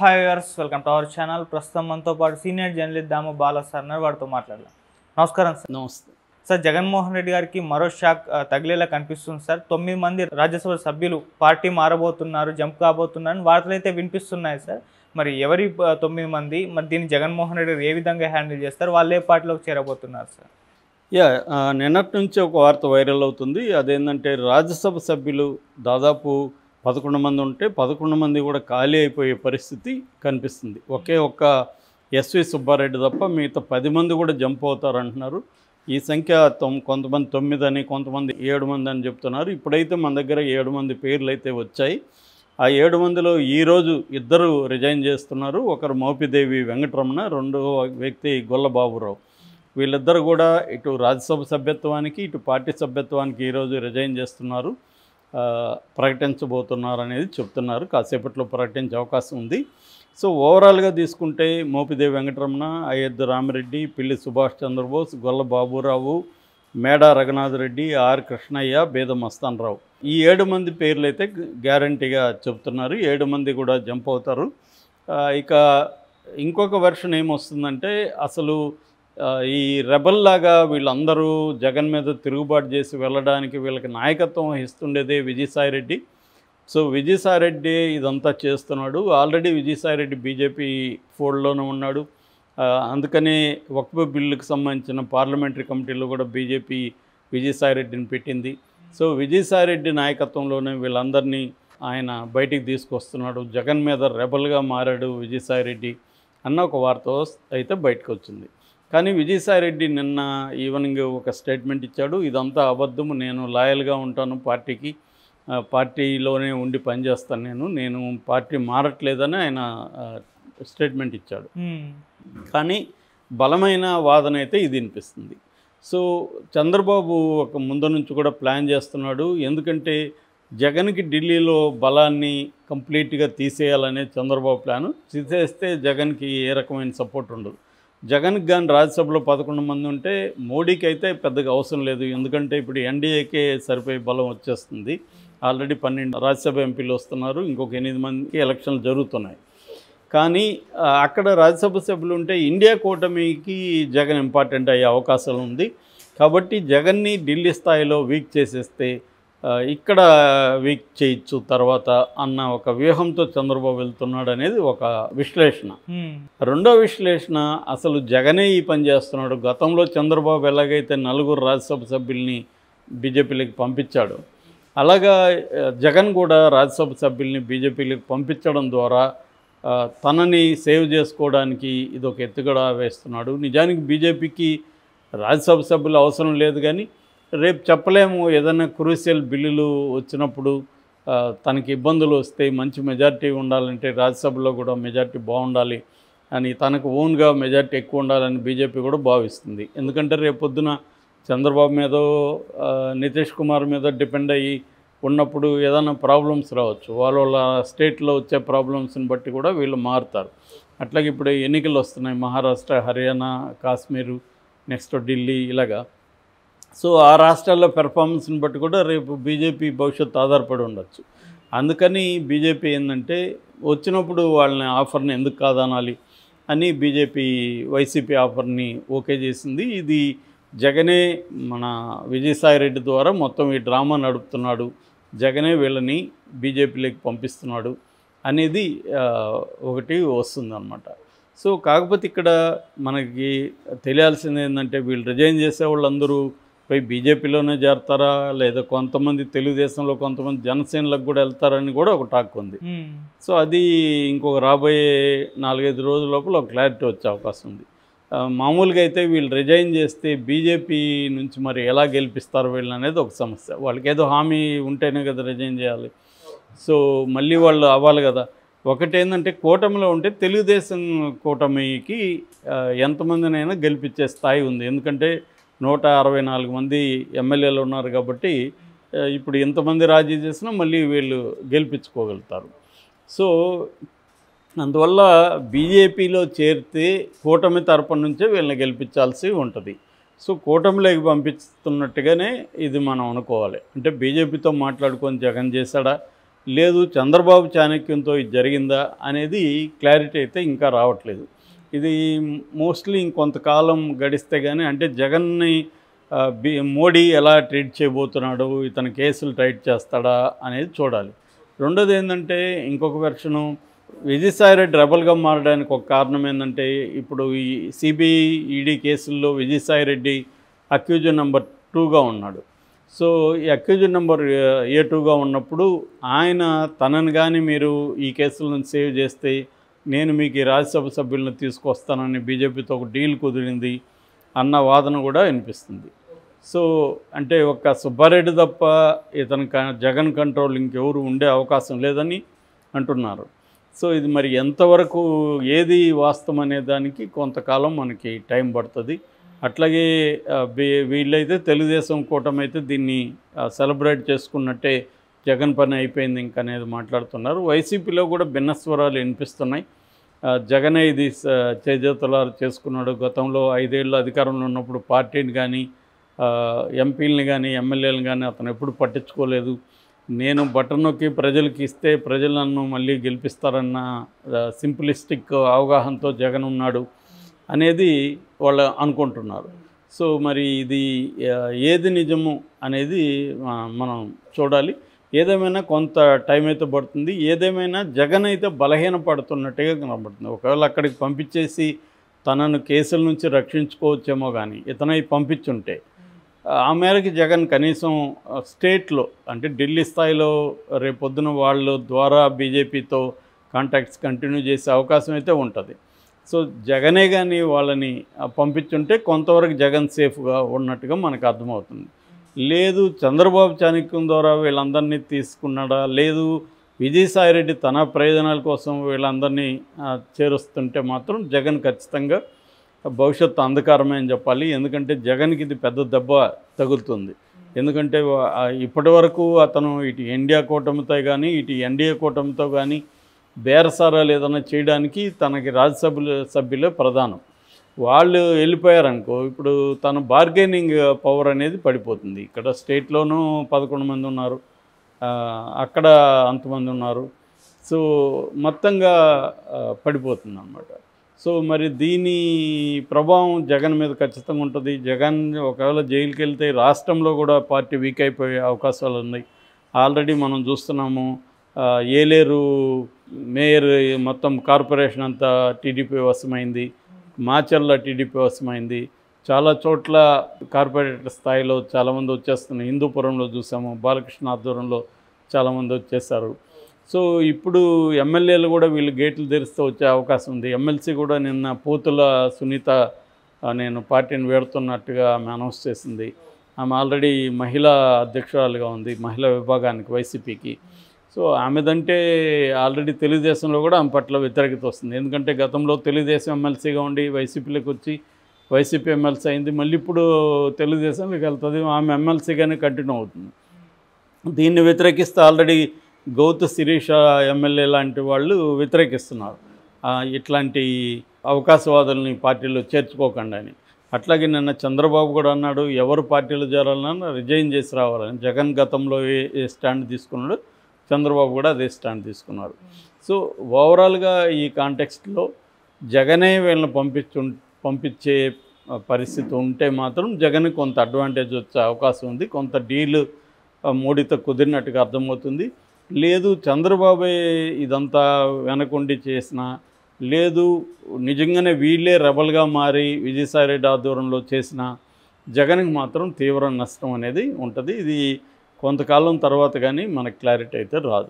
Hi viewers welcome to our channel ప్రస్తుతం మనతో పాటు senior journalist Damu Bala sir ఉన్నారు. వాడితో మాట్లాడదాం. నమస్కారం సార్ నమస్తే. సార్ జగన్మోహన్ రెడ్డి గారికి మరో షాక్ ఆ, తగిలేలా కనిపిస్తుంది సార్ తొమ్మిది మంది రాజ్యసభ సభ్యులు పార్టీ మారబోతున్నారు జంప్ కాబోతున్నారు అని వార్తలు అయితే వినిపిస్తున్నాయి సార్ మరి ఎవరి ఆ, తొమ్మిది మంది మరి దీన్ని జగన్మోహన్ రెడ్డి గారు ఏ విధంగా హ్యాండిల్ చేస్తారు? వాళ్ళు ఏ పార్టీలోకి చేరబోతున్నారు సార్ యా నిన్నటి నుంచి ఒక వార్త వైరల్ అవుతుంది. అదేంటంటే రాజ్యసభ సభ్యులు దాదాపు పదకొండు మంది ఉంటే పదకొండు మంది కూడా ఖాళీ అయిపోయే పరిస్థితి కనిపిస్తుంది. ఒకే ఒక్క ఎస్వి సుబ్బారెడ్డి తప్ప మిగతా పది మంది కూడా జంప్ అవుతారు అంటున్నారు ఈ సంఖ్య తొమ్ కొంతమంది తొమ్మిది అని కొంతమంది ఏడు మంది అని చెప్తున్నారు. ఇప్పుడైతే మన దగ్గర ఏడు మంది పేర్లు అయితే వచ్చాయి. ఆ ఏడు మందిలో ఈరోజు ఇద్దరు రిజైన్ చేస్తున్నారు. ఒకరు మోపిదేవి వెంకటరమణ రెండో వ్యక్తి గొల్లబాబురావు. వీళ్ళిద్దరు కూడా ఇటు రాజ్యసభ సభ్యత్వానికి ఇటు పార్టీ సభ్యత్వానికి ఈరోజు రిజైన్ చేస్తున్నారు. ప్రకటించబోతున్నారు అనేది చెప్తున్నారు. కాసేపట్లో ప్రకటించే అవకాశం ఉంది. సో ఓవరాల్గా తీసుకుంటే మోపిదేవి వెంకటరమణ అయోధ్య రామిరెడ్డి పిల్లి సుభాష్ చంద్రబోస్ గొల్ల బాబురావు మేడా రఘునాథ్ రెడ్డి ఆర్ కృష్ణయ్య బేద మస్తానరావు. ఈ ఏడు మంది పేర్లు అయితే గ్యారంటీగా చెప్తున్నారు. ఏడు మంది కూడా జంప్ అవుతారు. ఇక ఇంకొక వెర్షన్ ఏమొస్తుందంటే అసలు ఈ రెబల్ లాగా వీళ్ళందరూ జగన్ మీద తిరుగుబాటు చేసి వెళ్ళడానికి వీళ్ళకి నాయకత్వం వహిస్తుండేదే విజయసాయిరెడ్డి సో విజయసాయిరెడ్డి ఇదంతా చేస్తున్నాడు. ఆల్రెడీ విజయసాయిరెడ్డి బీజేపీ ఫోల్డ్లోనే ఉన్నాడు. అందుకనే వక్ఫ్ బిల్లుకు సంబంధించిన పార్లమెంటరీ కమిటీలో కూడా బీజేపీ విజయసాయిరెడ్డిని పెట్టింది. సో విజయసాయిరెడ్డి నాయకత్వంలోనే వీళ్ళందరినీ ఆయన బయటికి తీసుకొస్తున్నాడు. జగన్ మీద రెబల్గా మారాడు విజయసాయిరెడ్డి అన్న ఒక వార్త అయితే బయటకు వచ్చింది. కానీ విజయసాయిరెడ్డి నిన్న ఈవినింగ్ ఒక స్టేట్మెంట్ ఇచ్చాడు. ఇదంతా అబద్ధము. నేను లాయల్గా ఉంటాను. పార్టీకి పార్టీలోనే ఉండి పనిచేస్తాను నేను. నేను పార్టీ మారట్లేదని ఆయన స్టేట్మెంట్ ఇచ్చాడు. కానీ బలమైన వాదన అయితే ఇది వినిపిస్తుంది. సో చంద్రబాబు ఒక ముందు నుంచి కూడా ప్లాన్ చేస్తున్నాడు. ఎందుకంటే జగన్కి ఢిల్లీలో బలాన్ని కంప్లీట్గా తీసేయాలనే చంద్రబాబు ప్లాను. తీసేస్తే జగన్కి ఏ రకమైన సపోర్ట్ ఉండదు. జగన్కి కానీ రాజ్యసభలో పదకొండు మంది ఉంటే మోడీకి అయితే పెద్దగా అవసరం లేదు. ఎందుకంటే ఇప్పుడు ఎన్డీఏకే సరిపోయే బలం వచ్చేస్తుంది. ఆల్రెడీ పన్నెండు రాజ్యసభ ఎంపీలు వస్తున్నారు. ఇంకొక ఎనిమిది మందికి ఎలక్షన్లు జరుగుతున్నాయి. కానీ అక్కడ రాజ్యసభ సభ్యులు ఉంటే ఇండియా కూటమికి జగన్ ఇంపార్టెంట్ అయ్యే అవకాశాలు ఉంది. కాబట్టి జగన్ని ఢిల్లీ స్థాయిలో వీక్ చేసేస్తే ఇక్కడ వీక్ చేయొచ్చు తర్వాత అన్న ఒక వ్యూహంతో చంద్రబాబు వెళ్తున్నాడు అనేది ఒక విశ్లేషణ. రెండో విశ్లేషణ అసలు జగనే ఈ పని చేస్తున్నాడు. గతంలో చంద్రబాబు ఎలాగైతే నలుగురు రాజ్యసభ సభ్యుల్ని బీజేపీలోకి పంపించాడు అలాగా జగన్ కూడా రాజ్యసభ సభ్యుల్ని బీజేపీలోకి పంపించడం ద్వారా తనని సేవ్ చేసుకోవడానికి ఇది ఒక ఎత్తుగడ వేస్తున్నాడు. నిజానికి బీజేపీకి రాజ్యసభ సభ్యులు అవసరం లేదు కానీ రేపు చెప్పలేము. ఏదైనా క్రూషియల్ బిల్లులు వచ్చినప్పుడు తనకి ఇబ్బందులు వస్తే మంచి మెజార్టీ ఉండాలంటే రాజ్యసభలో కూడా మెజార్టీ బాగుండాలి అని తనకు ఓన్గా మెజార్టీ ఎక్కువ ఉండాలని బీజేపీ కూడా భావిస్తుంది. ఎందుకంటే రేపొద్దున చంద్రబాబు మీద నితీష్ కుమార్ మీద డిపెండ్ అయ్యి ఉన్నప్పుడు ఏదైనా ప్రాబ్లమ్స్ రావచ్చు. వాళ్ళ వాళ్ళ స్టేట్లో వచ్చే ప్రాబ్లమ్స్ని బట్టి కూడా వీళ్ళు మారుతారు. అట్లాగే ఇప్పుడు ఎన్నికలు వస్తున్నాయి. మహారాష్ట్ర హర్యానా కాశ్మీరు నెక్స్ట్ ఢిల్లీ ఇలాగా. సో ఆ రాష్ట్రాల్లో పెర్ఫార్మెన్స్ని బట్టి కూడా రేపు బీజేపీ భవిష్యత్తు ఆధారపడి ఉండొచ్చు. అందుకని బీజేపీ ఏంటంటే వచ్చినప్పుడు వాళ్ళని ఆఫర్ని ఎందుకు కాదనాలి అని బీజేపీ వైసీపీ ఆఫర్ని ఓకే చేసింది. ఇది జగనే మన విజయసాయిరెడ్డి ద్వారా మొత్తం ఈ డ్రామా నడుపుతున్నాడు. జగనే వీళ్ళని బీజేపీలోకి పంపిస్తున్నాడు అనేది ఒకటి వస్తుందన్నమాట. సో కాకపోతే ఇక్కడ మనకి తెలియాల్సింది ఏంటంటే వీళ్ళు రిజైన్ చేసే వాళ్ళందరూ పోయి బీజేపీలోనే చేరతారా? లేదా కొంతమంది తెలుగుదేశంలో కొంతమంది జనసేనలకు కూడా వెళ్తారని కూడా ఒక టాక్ ఉంది. సో అది ఇంకొక రాబోయే నాలుగైదు రోజుల లోపల ఒక క్లారిటీ వచ్చే అవకాశం ఉంది. మామూలుగా అయితే వీళ్ళు రిజైన్ చేస్తే బీజేపీ నుంచి మరి ఎలా గెలిపిస్తారు వీళ్ళని అనేది ఒక సమస్య. వాళ్ళకి ఏదో హామీ ఉంటేనే కదా రిజైన్ చేయాలి. సో మళ్ళీ వాళ్ళు అవ్వాలి కదా. ఒకటి ఏంటంటే కూటమిలో ఉంటే తెలుగుదేశం కూటమికి ఎంతమందినైనా గెలిపించే స్థాయి ఉంది. ఎందుకంటే నూట అరవై నాలుగు మంది ఎమ్మెల్యేలు ఉన్నారు కాబట్టి ఇప్పుడు ఎంతమంది రాజీ చేసినా మళ్ళీ వీళ్ళు గెలిపించుకోగలుగుతారు. సో అందువల్ల బీజేపీలో చేరితే కూటమి తరపు నుంచే వీళ్ళని గెలిపించాల్సి ఉంటుంది. సో కూటమిలోకి పంపిస్తున్నట్టుగానే ఇది మనం అనుకోవాలి. అంటే బీజేపీతో మాట్లాడుకొని జగన్ చేశాడా? లేదు చంద్రబాబు చాణక్యంతో ఇది జరిగిందా? అనేది క్లారిటీ అయితే ఇంకా రావట్లేదు. ఇది మోస్ట్లీ ఇంకొంతకాలం గడిస్తే కానీ అంటే జగన్ని బి మోడీ ఎలా ట్రీట్ చేయబోతున్నాడు ఇతను కేసులు టైట్ చేస్తాడా అనేది చూడాలి. రెండోది ఏంటంటే ఇంకొక వెర్షను విజయసాయిరెడ్డి రెబల్గా మారడానికి ఒక కారణం ఏంటంటే ఇప్పుడు ఈ సిబిఐ ఈడీ కేసుల్లో విజయసాయిరెడ్డి అక్యూజన్ నెంబర్ టూగా ఉన్నాడు. సో ఈ అక్యూజన్ నెంబర్ ఏ టూగా ఉన్నప్పుడు ఆయన తనని కానీ మీరు ఈ కేసులను సేవ్ చేస్తే నేను మీకు ఈ రాజ్యసభ సభ్యులను తీసుకొస్తానని బీజేపీతో ఒక డీల్ కుదిరింది అన్న వాదన కూడా వినిపిస్తుంది. సో అంటే ఒక సుబ్బారెడ్డి తప్ప ఇతను క- జగన్ కంట్రోల్ ఇంకెవరు ఉండే అవకాశం లేదని అంటున్నారు. సో ఇది మరి ఎంతవరకు ఏది వాస్తవం అనే దానికి కొంతకాలం మనకి టైం పడుతుంది. అట్లాగే వీళ్ళైతే తెలుగుదేశం కూటమి అయితే దీన్ని సెలబ్రేట్ చేసుకున్నట్టే జగన్ పని అయిపోయింది ఇంక అనేది మాట్లాడుతున్నారు. వైసీపీలో కూడా భిన్న స్వరాలు వినిపిస్తున్నాయి. జగనే ఇది స- చేసుకున్నాడు. గతంలో ఐదేళ్ళు అధికారంలో ఉన్నప్పుడు పార్టీని కానీ ఎంపీలని కానీ ఎమ్మెల్యేలను కానీ అతను ఎప్పుడు పట్టించుకోలేదు. నేను బటన్ నొక్కి ప్రజలకు ఇస్తే ప్రజలు నన్ను మళ్ళీ గెలిపిస్తారన్న సింప్లిస్టిక్ అవగాహనతో జగన్ ఉన్నాడు అనేది వాళ్ళు అనుకుంటున్నారు. సో మరి ఇది ఏది నిజము అనేది మనం చూడాలి. ఏదేమైనా కొంత టైం అయితే పడుతుంది. ఏదేమైనా జగన్ అయితే బలహీన పడుతున్నట్టుగా కనబడుతుంది. ఒకవేళ అక్కడికి పంపించేసి తనను కేసుల నుంచి రక్షించుకోవచ్చేమో కానీ ఇతనై పంపించుంటే ఆ మేరకు జగన్ కనీసం స్టేట్లో అంటే ఢిల్లీ స్థాయిలో రేపొద్దున వాళ్ళ ద్వారా బీజేపీతో కాంటాక్ట్స్ కంటిన్యూ చేసే అవకాశం అయితే ఉంటుంది. సో జగనే కానీ వాళ్ళని పంపించుంటే కొంతవరకు జగన్ సేఫ్గా ఉన్నట్టుగా మనకు అర్థమవుతుంది. లేదు చంద్రబాబు చాణక్యం ద్వారా వీళ్ళందరినీ తీసుకున్నాడా? లేదు విజయసాయిరెడ్డి తన ప్రయోజనాల కోసం వీళ్ళందరినీ చేరుస్తుంటే మాత్రం జగన్ ఖచ్చితంగా భవిష్యత్తు అంధకారమే అని చెప్పాలి. ఎందుకంటే జగన్కి ఇది పెద్ద దెబ్బ తగులుతుంది. ఎందుకంటే ఇప్పటి వరకు అతను ఇటు ఇండియా కూటమితో కానీ ఇటు ఎన్డీఏ కూటమితో కానీ బేరసారాలు ఏదైనా చేయడానికి తనకి రాజ్యసభ సభ్యులే ప్రధానం. వాళ్ళు వెళ్ళిపోయారనుకో ఇప్పుడు తన బార్గెనింగ్ పవర్ అనేది పడిపోతుంది. ఇక్కడ స్టేట్లోనూ పదకొండు మంది ఉన్నారు. అక్కడ అంతమంది ఉన్నారు. సో మొత్తంగా పడిపోతుంది అనమాట సో మరి దీని ప్రభావం జగన్ మీద ఖచ్చితంగా ఉంటుంది. జగన్ ఒకవేళ జైలుకి వెళ్తే రాష్ట్రంలో కూడా పార్టీ వీక్ అయిపోయే అవకాశాలు ఉన్నాయి. ఆల్రెడీ మనం చూస్తున్నాము ఏలేరు మేయర్ మొత్తం కార్పొరేషన్ అంతా టీడీపీ వశమైంది. మాచర్ల టీడీపీ వశమైంది. చాలా చోట్ల కార్పొరేటర్ స్థాయిలో చాలామంది వచ్చేస్తున్నారు హిందూపురంలో చూసాము బాలకృష్ణ ఆధ్వర్యంలో చాలామంది వచ్చేసారు సో ఇప్పుడు ఎమ్మెల్యేలు కూడా వీళ్ళు గేట్లు తెరిస్తే వచ్చే అవకాశం ఉంది. ఎమ్మెల్సీ కూడా నిన్న పోతుల సునీత నేను పార్టీని వేడుతున్నట్టుగా ఆమె అనౌన్స్ చేసింది. ఆమె ఆల్రెడీ మహిళా అధ్యక్షురాలుగా ఉంది మహిళా విభాగానికి వైసీపీకి. సో ఆమెదంటే ఆల్రెడీ తెలుగుదేశంలో కూడా ఆమె పట్ల వ్యతిరేకత వస్తుంది. ఎందుకంటే గతంలో తెలుగుదేశం ఎమ్మెల్సీగా ఉండి వైసీపీలోకి వచ్చి వైసీపీ ఎమ్మెల్సీ అయింది. మళ్ళీ ఇప్పుడు తెలుగుదేశంలోకి వెళ్తుంది. ఆమె ఎమ్మెల్సీగానే కంటిన్యూ అవుతుంది. దీన్ని వ్యతిరేకిస్తే ఆల్రెడీ గౌతు శిరీష ఎమ్మెల్యే లాంటి వాళ్ళు వ్యతిరేకిస్తున్నారు. ఇట్లాంటి అవకాశవాదుల్ని పార్టీలో చేర్చుకోకుండా అని. అట్లాగే నిన్న చంద్రబాబు కూడా అన్నాడు ఎవరు పార్టీలో చేరాలన్నా రిజైన్ చేసి రావాలని. జగన్ గతంలో ఏ ఏ స్టాండ్ తీసుకున్నాడు చంద్రబాబు కూడా అదే స్టాండ్ తీసుకున్నారు. సో ఓవరాల్గా ఈ కాంటెక్స్ట్లో జగనే వీళ్ళని పంపించు పంపించే పరిస్థితి ఉంటే మాత్రం జగన్ కొంత అడ్వాంటేజ్ వచ్చే అవకాశం ఉంది. కొంత డీల్ మోడీతో కుదిరినట్టుగా అర్థమవుతుంది. లేదు చంద్రబాబే ఇదంతా వెనకుండి చేసిన లేదు నిజంగానే వీళ్ళే రెబల్గా మారి విజయసాయిరెడ్డి ఆధ్వర్యంలో చేసిన జగన్కి మాత్రం తీవ్ర నష్టం అనేది ఉంటుంది. ఇది కొంతకాలం తర్వాత కానీ మనకు క్లారిటీ అయితే రాదు.